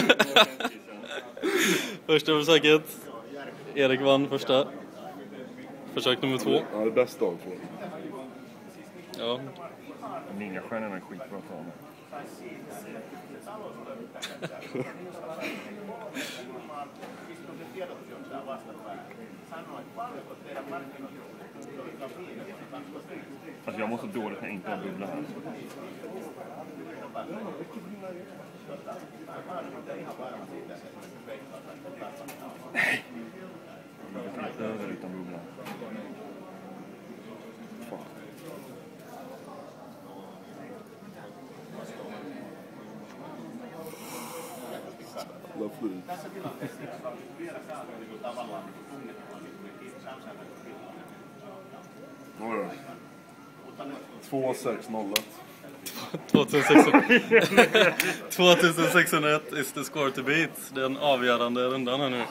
första försöket. Erik vann första. Försök nummer två. Ja, det bästa av två. Ja. Ninjastjärnan är skitbra för honom. Alltså jag mår så dåligt när jag inte har bubbla här. Nej! Jag kan inte över utan bubbla. Fan. 2601. 2601 is the score to beat. Den avgörande rundan här nu.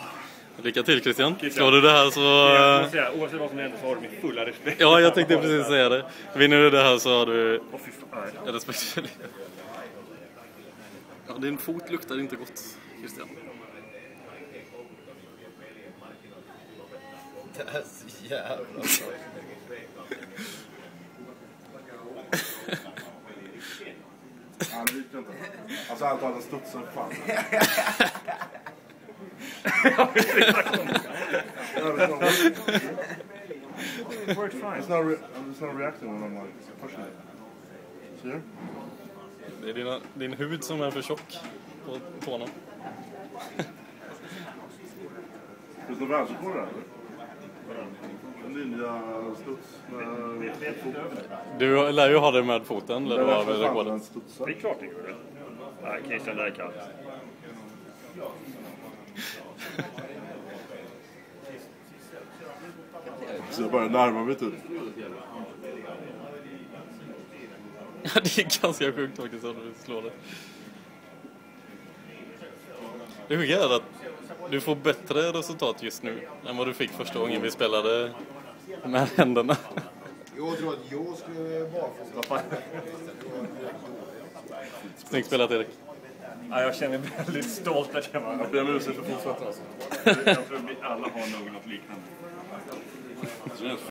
Lycka till Christian. Slår du det här så... Jag eh, säga, oavsett vad som händer så har du min fulla respekt. Ja, jag tänkte precis säga det. Vinner du det här så har du Åh fy fan. Respekt. Ja, din fot luktar inte gott, Christian. Det är så jävla det gick inte. Alltså allt hade studsat fan. It worked fine. It's not, re- it's not reacting when I'm like pushing it. See here? Det är dina, din hud som är för tjock på tårna. Finns det något världsrekord där eller? Ninja-studs med... Du lär ju ha det med foten, ha med Den rekordet. Det är klart det gjorde. Nej, Christian, det här är kallt. Så jag börjar närma mig typ. Ja, det är ganska sjukt faktiskt att du slår det. Det sjuka är att du får bättre resultat just nu än vad du fick första gången vi spelade med händerna. Jag tror att jag skulle barfota. Snyggt spelat Erik. Ja, jag känner mig väldigt stolt att jag var Jag ber om ursäkt för fotsvetten alltså. Jag tror att vi alla har något liknande.